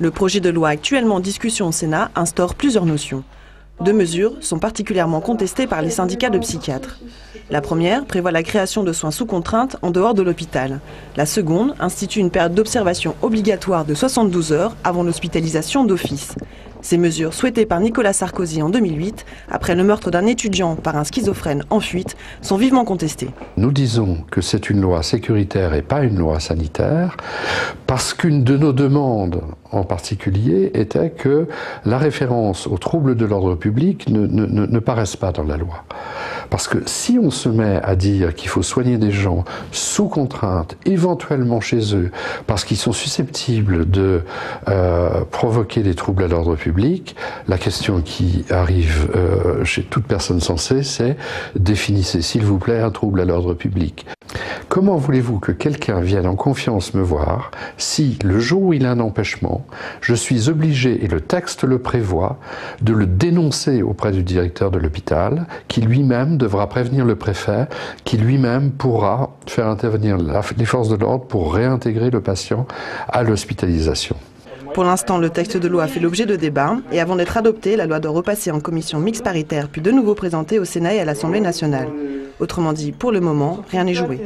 Le projet de loi actuellement en discussion au Sénat instaure plusieurs notions. Deux mesures sont particulièrement contestées par les syndicats de psychiatres. La première prévoit la création de soins sous contrainte en dehors de l'hôpital. La seconde institue une période d'observation obligatoire de 72 heures avant l'hospitalisation d'office. Ces mesures souhaitées par Nicolas Sarkozy en 2008, après le meurtre d'un étudiant par un schizophrène en fuite, sont vivement contestées. Nous disons que c'est une loi sécuritaire et pas une loi sanitaire, parce qu'une de nos demandes en particulier était que la référence aux troubles de l'ordre public ne, ne, ne, paraisse pas dans la loi. Parce que si on se met à dire qu'il faut soigner des gens sous contrainte, éventuellement chez eux, parce qu'ils sont susceptibles de euh, provoquer des troubles à l'ordre public, la question qui arrive euh, chez toute personne sensée, c'est définissez s'il vous plaît un trouble à l'ordre public. Comment voulez-vous que quelqu'un vienne en confiance me voir si, le jour où il a un empêchement, je suis obligé, et le texte le prévoit, de le dénoncer auprès du directeur de l'hôpital, qui lui-même devra prévenir le préfet, qui lui-même pourra faire intervenir les forces de l'ordre pour réintégrer le patient à l'hospitalisation. Pour l'instant, le texte de loi fait l'objet de débats et avant d'être adopté, la loi doit repasser en commission mixte paritaire puis de nouveau présentée au Sénat et à l'Assemblée nationale. Autrement dit, pour le moment, rien n'est joué.